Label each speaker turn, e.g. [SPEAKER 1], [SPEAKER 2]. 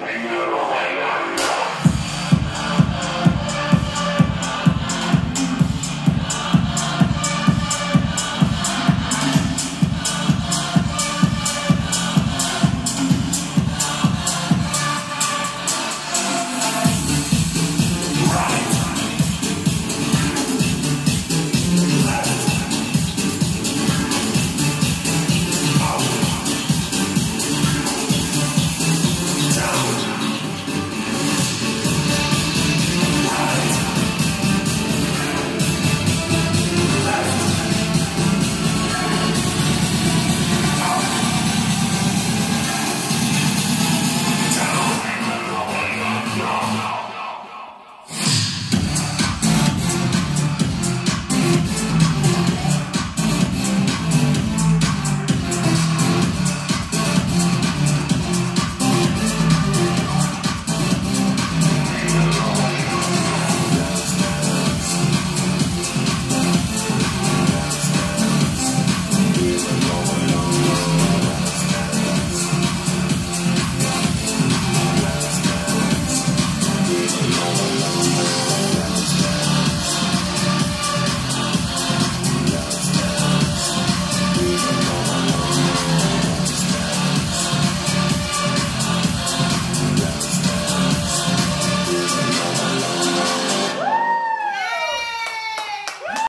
[SPEAKER 1] Amen.